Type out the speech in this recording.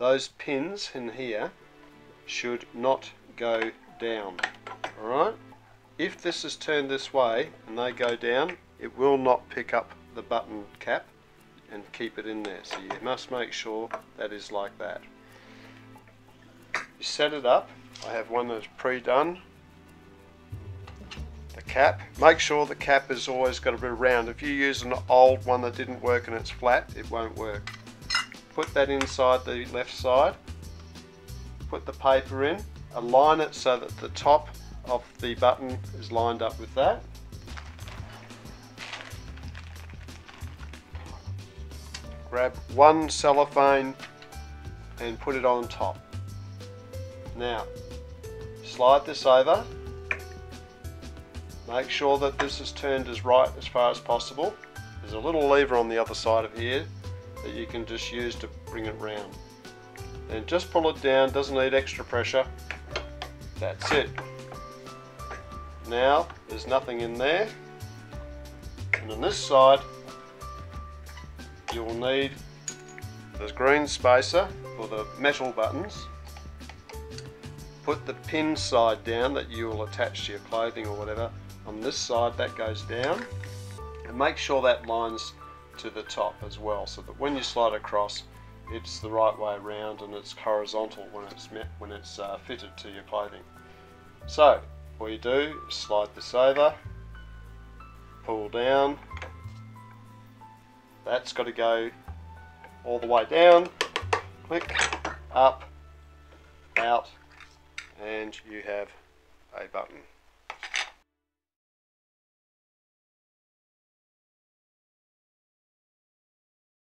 those pins in here should not go down. Alright? If this is turned this way and they go down, it will not pick up the button cap and keep it in there. So you must make sure that is like that. You set it up. I have one that's pre-done. The cap. Make sure the cap is always got to be round. If you use an old one that didn't work and it's flat, it won't work. Put that inside the left side. Put the paper in. Align it so that the top of the button is lined up with that. grab one cellophane and put it on top. Now, slide this over. Make sure that this is turned as right as far as possible. There's a little lever on the other side of here that you can just use to bring it round. And just pull it down, doesn't need extra pressure. That's it. Now, there's nothing in there. And on this side, you will need the green spacer for the metal buttons. Put the pin side down that you will attach to your clothing or whatever. On this side that goes down and make sure that lines to the top as well so that when you slide across it's the right way around and it's horizontal when it's met, when it's uh, fitted to your clothing. So what you do is slide this over, pull down, that's got to go all the way down, click, up, out, and you have a button.